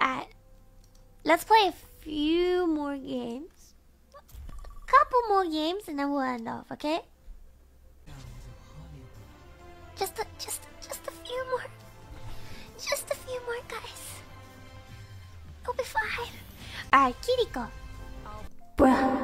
Alright. Let's play a few more games. A Couple more games and then we'll end off, okay? Just a, just just a few more. Just a few more guys. It'll be fine. Alright, Kiriko. Bruh.